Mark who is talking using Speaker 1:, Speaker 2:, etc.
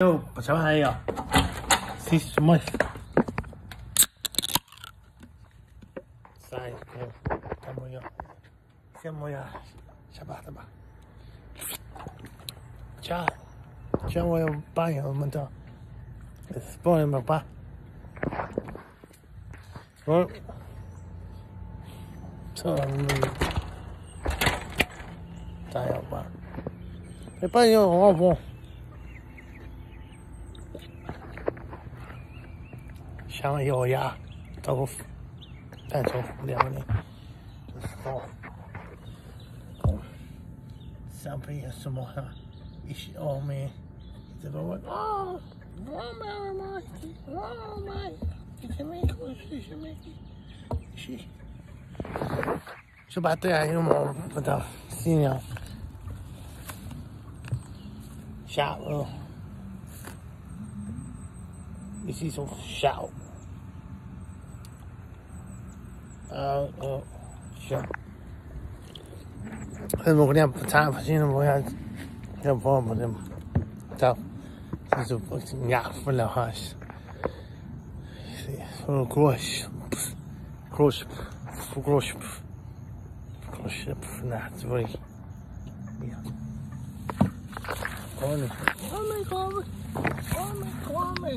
Speaker 1: 就不偿还呀吃什么 thank you 干呀羡慕呀下班了吧加加我要扮演我们的 this boy my 你半夜好好补想咬牙豆腐蛋炒糊两年的时候，上边有什么哈？一些欧美这个问哦，我买买我买，你去美国去去美国去，就把对岸有毛不到新疆下午，你是从下午。呃呃，行。很多年不产不行了，我想要不不的嘛，走，这就不压不了哈是。说 grosh，grosh，grosh，grosh 那这个，呀，我呢，我没我没我没我没俺们。